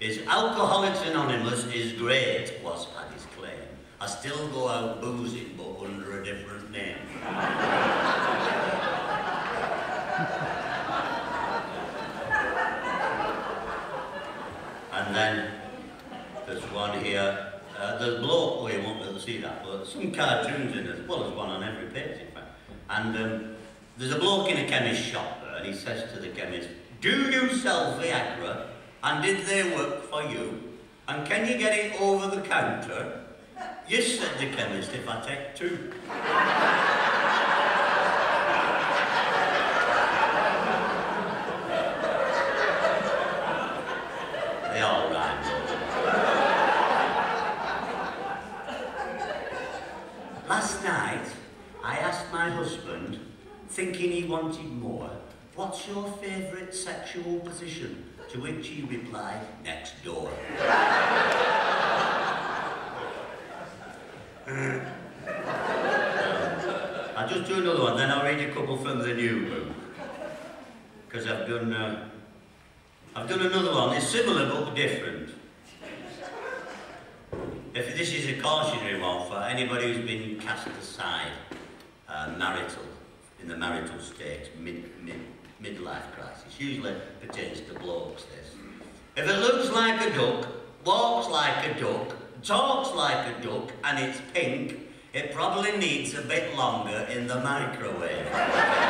is Alcoholics Anonymous is great, was Paddy's claim. I still go out boozing, but under a different name. and then there's one here. Uh, there's bloke, well, you won't be able to see that, but some cartoons in it, well, there's one on every page, in fact. And um, there's a bloke in a chemist shop and he says to the chemist, Do you sell Viagra? And did they work for you? And can you get it over the counter? Yes, said the chemist, if I take two. they all rhyme. Last night, I asked my husband, thinking he wanted more, what's your favourite sexual position? To which he replied, next door. I'll just do another one, then I'll read a couple from the new book. Because I've done, uh, I've done another one. It's similar but different. If this is a cautionary one for anybody who's been cast aside, uh, marital, in the marital state, mid, mid, midlife crisis, usually pertains to blokes, this. If it looks like a duck, walks like a duck, talks like a duck, and it's pink, it probably needs a bit longer in the microwave.